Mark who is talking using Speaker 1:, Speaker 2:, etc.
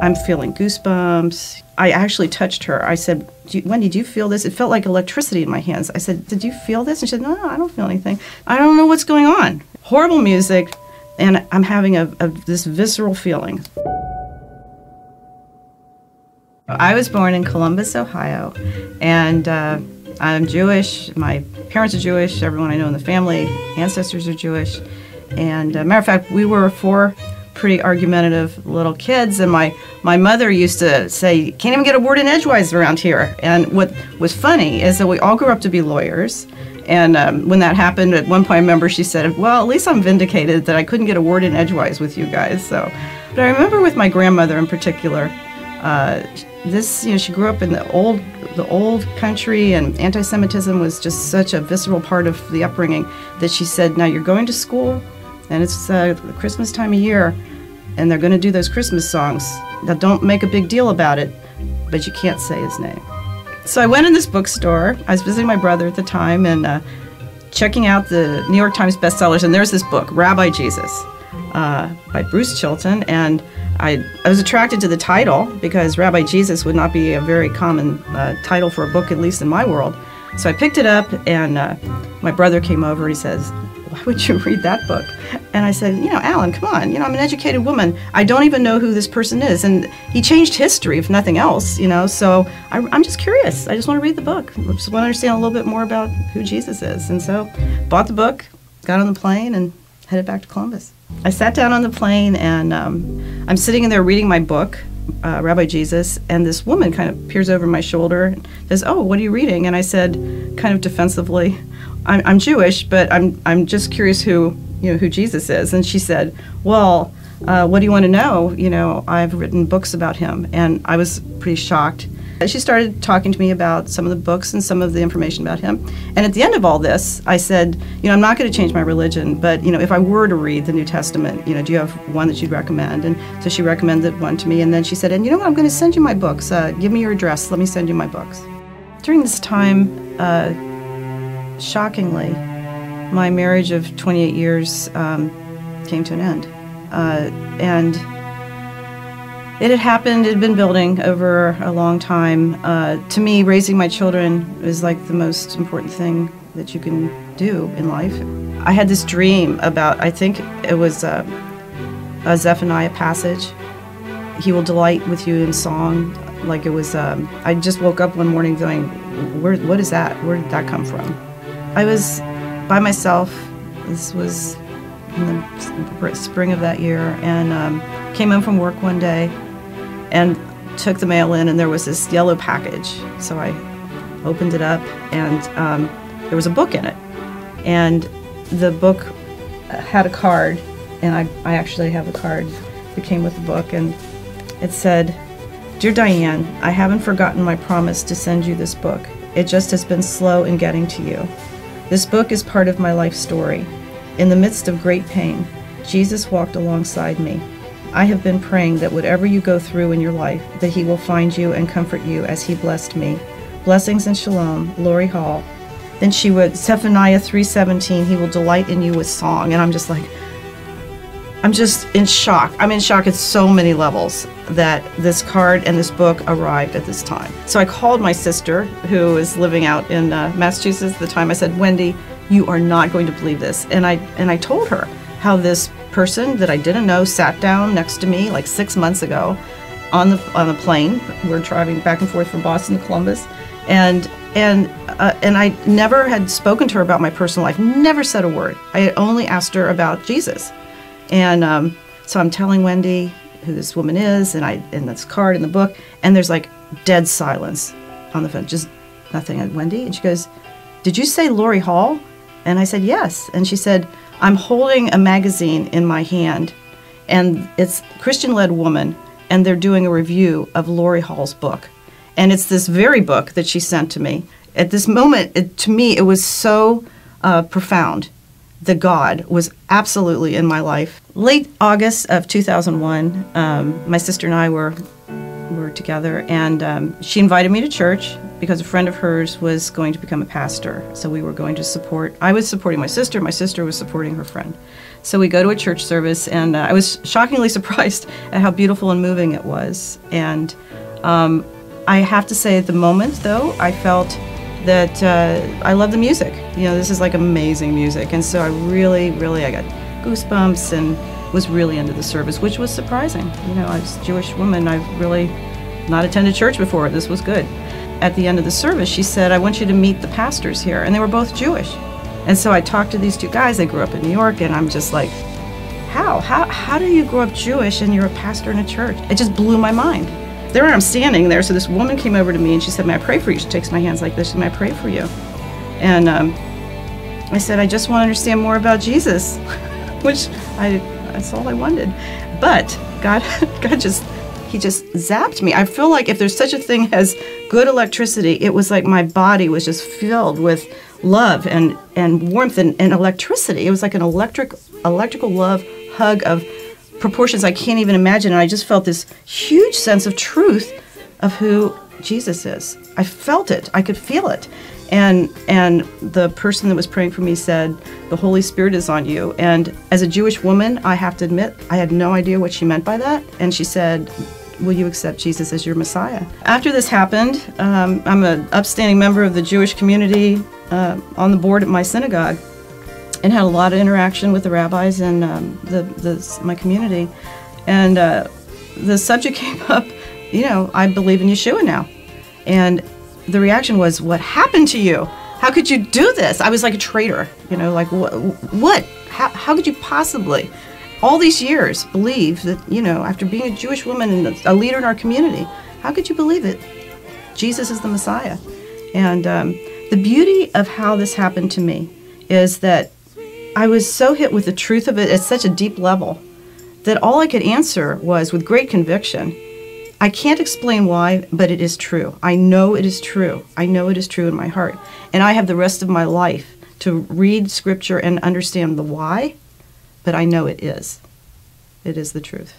Speaker 1: I'm feeling goosebumps. I actually touched her. I said, you, Wendy, do you feel this? It felt like electricity in my hands. I said, Did you feel this? And she said, No, no, I don't feel anything. I don't know what's going on. Horrible music, and I'm having a, a this visceral feeling. I was born in Columbus, Ohio, and uh, I'm Jewish. My parents are Jewish. Everyone I know in the family, ancestors are Jewish. And uh, matter of fact, we were four pretty argumentative little kids, and my my mother used to say, "Can't even get a word in edgewise around here." And what was funny is that we all grew up to be lawyers. And um, when that happened, at one point, I remember she said, "Well, at least I'm vindicated that I couldn't get a word in edgewise with you guys." So, but I remember with my grandmother in particular, uh, this you know she grew up in the old the old country and anti-Semitism was just such a visceral part of the upbringing that she said, "Now you're going to school, and it's uh, Christmas time of year, and they're going to do those Christmas songs. Now don't make a big deal about it, but you can't say his name." So I went in this bookstore. I was visiting my brother at the time and uh, checking out the New York Times bestsellers, and there's this book, Rabbi Jesus, uh, by Bruce Chilton, and I, I was attracted to the title because Rabbi Jesus would not be a very common uh, title for a book, at least in my world. So I picked it up, and uh, my brother came over and he says, Why would you read that book? And I said, You know, Alan, come on. You know, I'm an educated woman. I don't even know who this person is. And he changed history, if nothing else, you know. So I, am just curious. I just want to read the book. I just want to understand a little bit more about who Jesus is. And so bought the book, got on the plane, and headed back to Columbus. I sat down on the plane and um, I'm sitting in there reading my book, uh, Rabbi Jesus, and this woman kind of peers over my shoulder and says, "Oh, what are you reading?" And I said, kind of defensively, "I'm, I'm Jewish, but I'm I'm just curious who you know who Jesus is." And she said, "Well." Uh, what do you want to know? You know, I've written books about him, and I was pretty shocked she started talking to me about some of the books and some of the information about him. And at the end of all this, I said, you know, I'm not going to change my religion, but you know, if I were to read the New Testament, you know, do you have one that you'd recommend? And so she recommended one to me, and then she said, and you know what, I'm going to send you my books. Uh, give me your address. Let me send you my books. During this time, uh, shockingly, my marriage of 28 years um, came to an end, uh, and it had happened, it had been building over a long time. Uh, to me, raising my children is like the most important thing that you can do in life. I had this dream about, I think it was a, a Zephaniah passage. He will delight with you in song. Like it was, um, I just woke up one morning going, Where, what is that? Where did that come from? I was by myself. This was in the spring of that year, and um, came home from work one day and took the mail in, and there was this yellow package. So I opened it up, and um, there was a book in it. And the book had a card, and I, I actually have the card that came with the book, and it said, Dear Diane, I haven't forgotten my promise to send you this book. It just has been slow in getting to you. This book is part of my life story. In the midst of great pain, Jesus walked alongside me. I have been praying that whatever you go through in your life, that He will find you and comfort you as He blessed me. Blessings and shalom, Lori Hall. Then she would Zephaniah 3:17, He will delight in you with song, and I'm just like, I'm just in shock. I'm in shock at so many levels that this card and this book arrived at this time. So I called my sister, who is living out in uh, Massachusetts at the time. I said, Wendy, you are not going to believe this, and I and I told her how this person that I didn't know sat down next to me like six months ago on the on the plane. We're driving back and forth from Boston to Columbus, and and uh, and I never had spoken to her about my personal life. Never said a word. I had only asked her about Jesus, and um, so I'm telling Wendy who this woman is, and I and this card in the book, and there's like dead silence on the phone, just nothing. And Wendy, and she goes, "Did you say Lori Hall?" And I said, "Yes," and she said I'm holding a magazine in my hand, and it's Christian led woman, and they're doing a review of Lori Hall's book. And it's this very book that she sent to me. At this moment, it, to me, it was so uh, profound. The God was absolutely in my life. Late August of 2001, um, my sister and I were were together, and um, she invited me to church because a friend of hers was going to become a pastor. So we were going to support, I was supporting my sister, my sister was supporting her friend. So we go to a church service, and uh, I was shockingly surprised at how beautiful and moving it was. And um, I have to say, at the moment, though, I felt that uh, I love the music. You know, this is like amazing music, and so I really, really, I got goosebumps and was really into the service, which was surprising. You know, I was a Jewish woman. I've really not attended church before. This was good. At the end of the service, she said, I want you to meet the pastors here. And they were both Jewish. And so I talked to these two guys. They grew up in New York, and I'm just like, how? How, how do you grow up Jewish and you're a pastor in a church? It just blew my mind. There I'm standing there. So this woman came over to me and she said, May I pray for you? She takes my hands like this. May I pray for you? And um, I said, I just want to understand more about Jesus, which I that's all I wanted. But God, God just he just zapped me. I feel like if there's such a thing as good electricity, it was like my body was just filled with love and, and warmth and, and electricity. It was like an electric electrical love hug of proportions I can't even imagine. And I just felt this huge sense of truth of who Jesus is. I felt it. I could feel it. And and the person that was praying for me said, "The Holy Spirit is on you." And as a Jewish woman, I have to admit, I had no idea what she meant by that. And she said, will you accept Jesus as your Messiah? After this happened, um, I'm an upstanding member of the Jewish community uh, on the board at my synagogue and had a lot of interaction with the rabbis and um, the, the, my community. And uh, the subject came up, you know, I believe in Yeshua now. And the reaction was, What happened to you? How could you do this? I was like a traitor, you know, like, what? what? How, how could you possibly? all these years believe that, you know, after being a Jewish woman and a leader in our community, how could you believe it? Jesus is the Messiah. And um, the beauty of how this happened to me is that I was so hit with the truth of it at such a deep level that all I could answer was with great conviction I can't explain why, but it is true. I know it is true. I know it is true in my heart. And I have the rest of my life to read scripture and understand the why but I know it is. It is the truth.